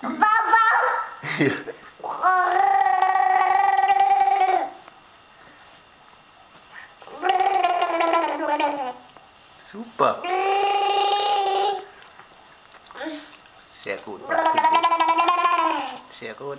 Papa! Ja. Super. Sehr gut. Sehr gut.